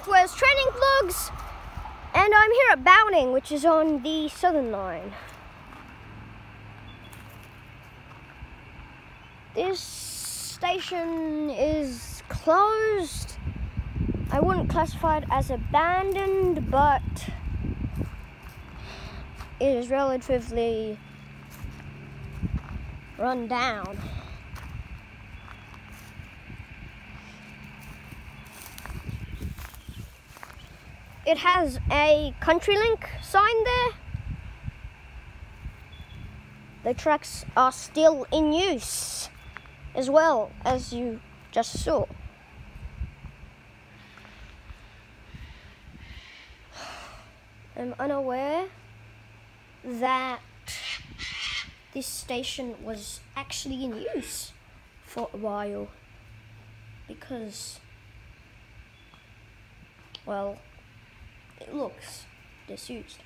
welcome to New South Wales TrainLink Vlogs. And I'm here at Bowning, which is on the Southern Line. This station is closed. I wouldn't classify it as abandoned, but it is relatively run down. It has a CountryLink sign there. The tracks are still in use as well as you just saw. I'm unaware that this station was actually in use for a while because, well, it looks disused.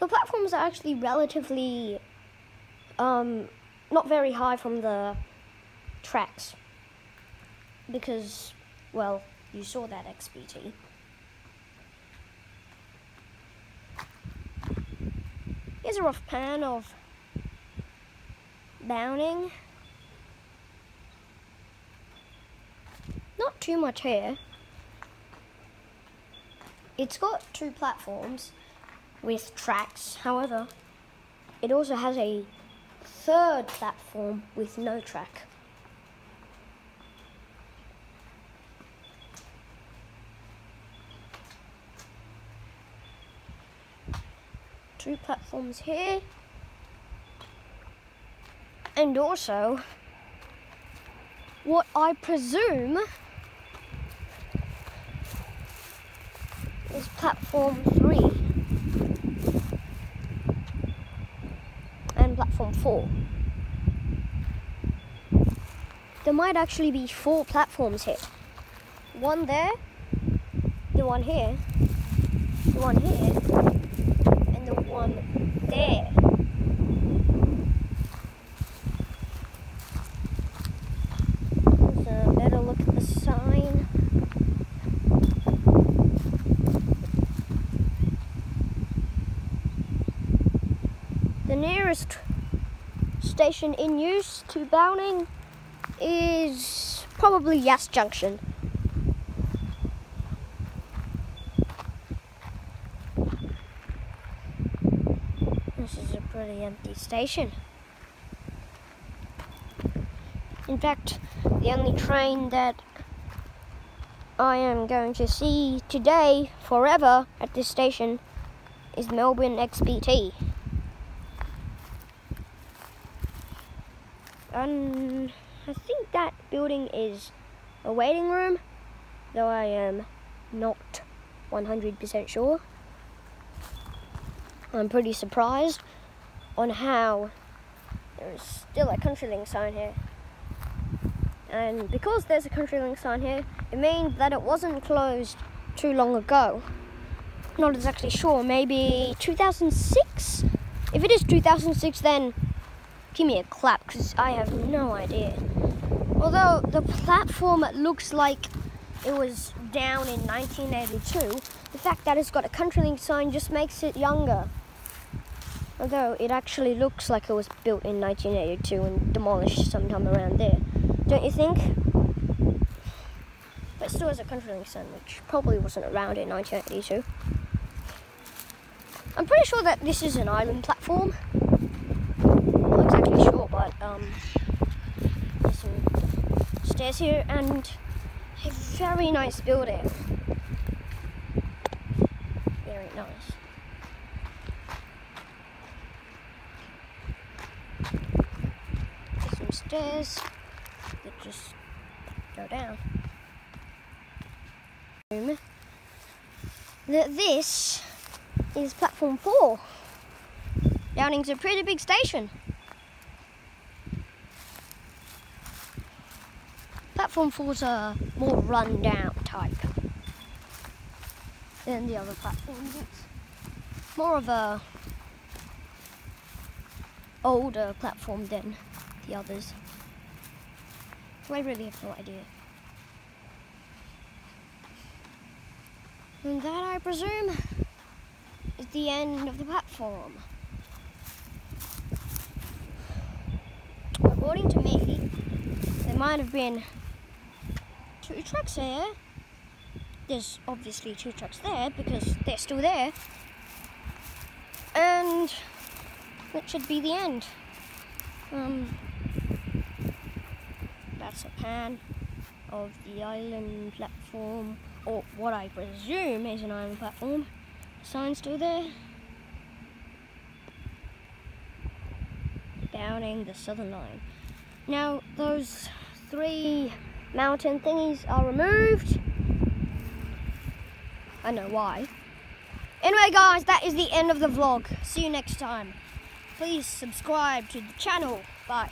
The platforms are actually relatively um, not very high from the tracks because, well, you saw that XPT. Here's a rough pan of Bowning. Not too much here. It's got two platforms with tracks, however, it also has a third platform with no track. Two platforms here. And also, what I presume is platform 3 and platform 4. There might actually be four platforms here. One there, the one here, the one here, and the one there. Here's a better look at the sign. The nearest station in use to Bowning is probably Yass Junction. This is a pretty empty station. In fact, the only train that I am going to see today forever at this station is Melbourne XPT. Um, I think that building is a waiting room, though I am not 100% sure. I'm pretty surprised on how there is still a CountryLink sign here. And because there's a CountryLink sign here, it means that it wasn't closed too long ago. Not exactly sure, maybe 2006? If it is 2006, then give me a clap because I have no idea. Although the platform looks like it was down in 1982, the fact that it's got a CountryLink sign just makes it younger. Although it actually looks like it was built in 1982 and demolished sometime around there. Don't you think? But still has a CountryLink sign, which probably wasn't around in 1982. I'm pretty sure that this is an island platform not exactly sure, but um, stairs here and a very nice building. Very nice. There's some stairs that just go down. That This is platform four. Bowning's a pretty big station. platform four's a more run-down type than the other platforms. It's more of a older platform than the others. I really have no idea. And that, I presume, is the end of the platform. According to me, there might have been two trucks there. There's obviously two trucks there because they're still there. And that should be the end. Um, that's a pan of the island platform, or what I presume is an island platform. Sign still there. Bowning the southern line. Now, those three mountain thingies are removed. I know why. Anyway, guys, that is the end of the vlog. See you next time. Please subscribe to the channel. Bye.